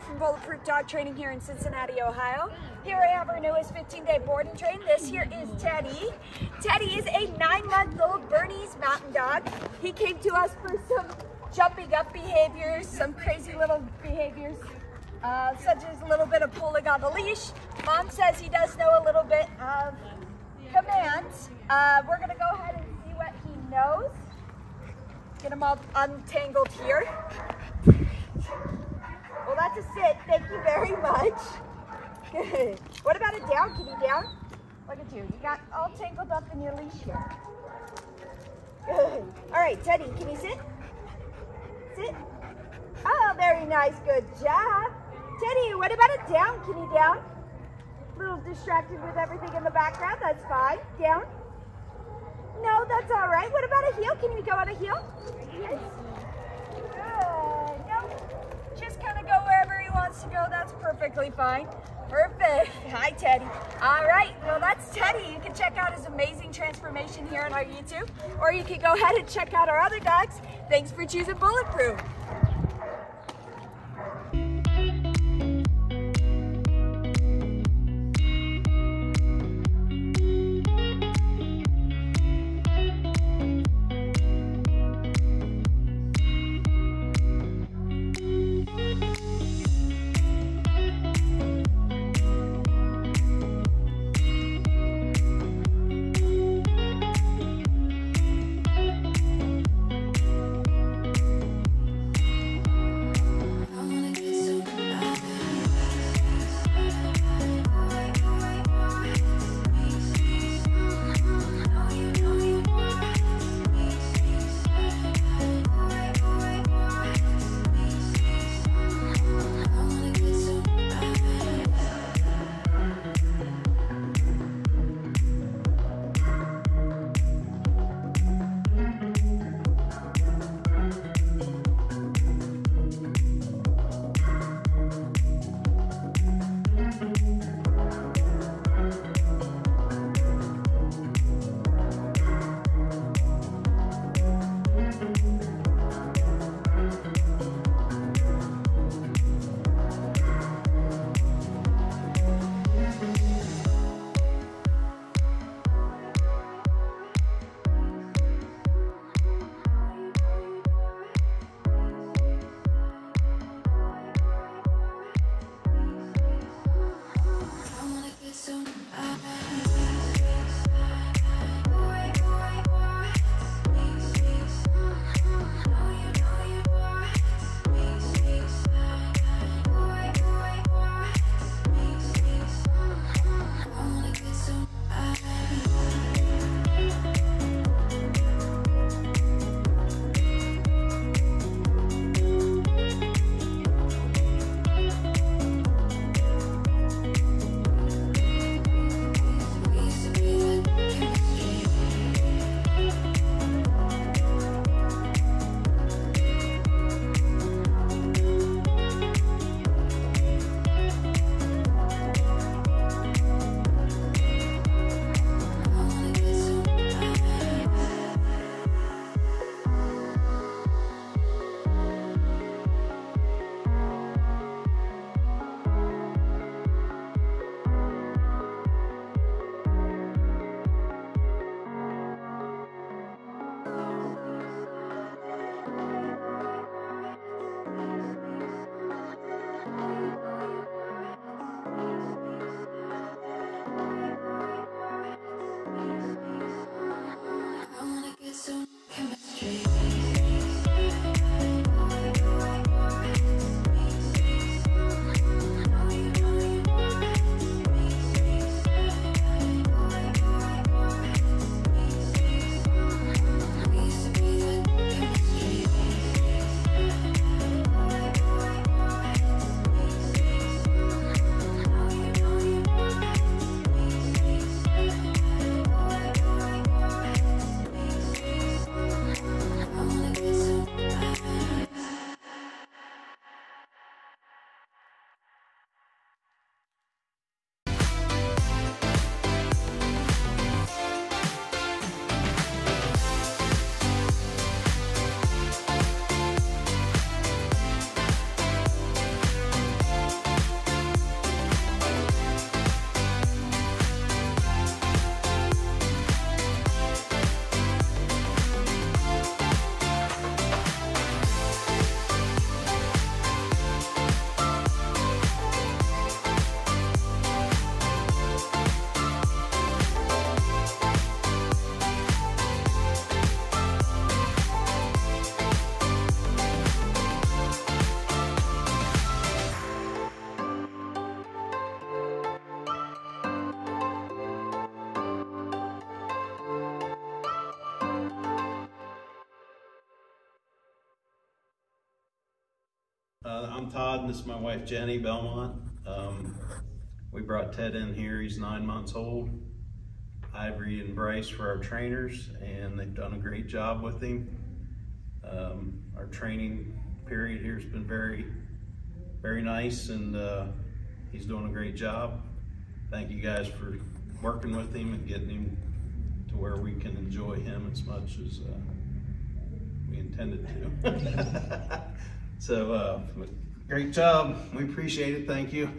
From Bulletproof Dog Training here in Cincinnati, Ohio. Here I have our newest 15-day board and train. This here is Teddy. Teddy is a nine-month-old Bernese mountain dog. He came to us for some jumping up behaviors, some crazy little behaviors, uh, such as a little bit of pulling on the leash. Mom says he does know a little bit of commands. Uh, we're gonna go ahead and see what he knows. Get him all untangled here. A sit. Thank you very much. Good. What about a down? Can you down? Look at you. You got all tangled up in your leash here. Good. All right, Teddy, can you sit? Sit. Oh, very nice. Good job. Teddy, what about a down? Can you down? A little distracted with everything in the background. That's fine. Down. No, that's all right. What about a heel? Can you go on a heel? Yes. Good. Nope. Just kind of go wherever he wants to go. That's perfectly fine. Perfect. Hi, Teddy. All right. Well, that's Teddy. You can check out his amazing transformation here on our YouTube, or you can go ahead and check out our other dogs. Thanks for choosing Bulletproof. Uh, I'm Todd, and this is my wife Jenny Belmont. Um, we brought Ted in here, he's nine months old. Ivory and Bryce for our trainers, and they've done a great job with him. Um, our training period here has been very, very nice, and uh, he's doing a great job. Thank you guys for working with him and getting him to where we can enjoy him as much as uh, we intended to. so, uh, great job. We appreciate it. Thank you.